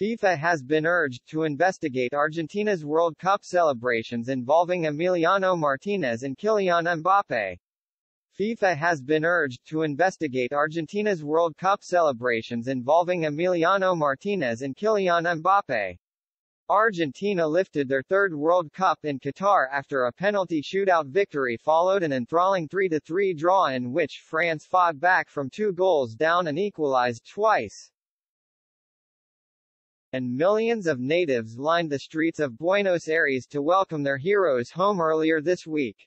FIFA has been urged to investigate Argentina's World Cup celebrations involving Emiliano Martinez and Kylian Mbappe. FIFA has been urged to investigate Argentina's World Cup celebrations involving Emiliano Martinez and Kylian Mbappe. Argentina lifted their third World Cup in Qatar after a penalty shootout victory followed an enthralling 3-3 draw in which France fought back from two goals down and equalized twice. And millions of natives lined the streets of Buenos Aires to welcome their heroes home earlier this week.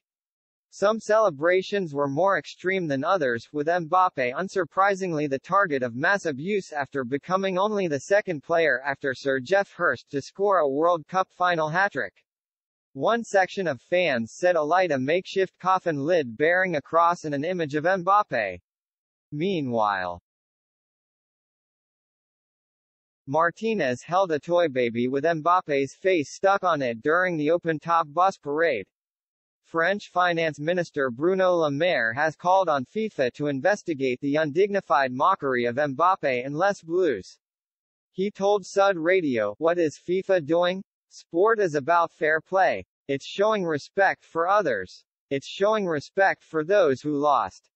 Some celebrations were more extreme than others, with Mbappe unsurprisingly the target of mass abuse after becoming only the second player after Sir Geoff Hurst to score a World Cup final hat-trick. One section of fans set alight a makeshift coffin lid bearing a cross and an image of Mbappe. Meanwhile, Martinez held a toy baby with Mbappe's face stuck on it during the open-top bus parade. French Finance Minister Bruno Le Maire has called on FIFA to investigate the undignified mockery of Mbappe and Les Bleus. He told Sud Radio, What is FIFA doing? Sport is about fair play. It's showing respect for others. It's showing respect for those who lost.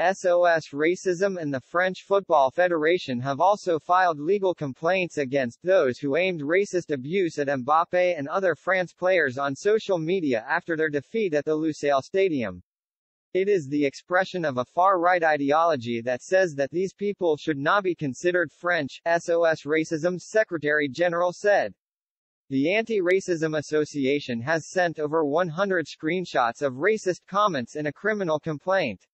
SOS Racism and the French Football Federation have also filed legal complaints against those who aimed racist abuse at Mbappe and other France players on social media after their defeat at the Lusail Stadium. It is the expression of a far-right ideology that says that these people should not be considered French, SOS Racism's Secretary General said. The Anti-Racism Association has sent over 100 screenshots of racist comments in a criminal complaint.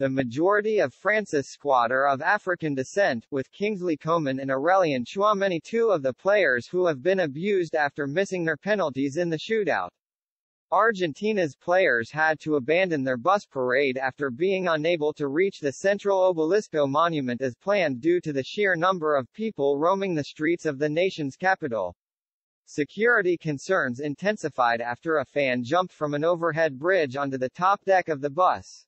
The majority of France's squad are of African descent, with Kingsley Coman and Aurelien Tchouameni two of the players who have been abused after missing their penalties in the shootout. Argentina's players had to abandon their bus parade after being unable to reach the central Obelisco monument as planned due to the sheer number of people roaming the streets of the nation's capital. Security concerns intensified after a fan jumped from an overhead bridge onto the top deck of the bus.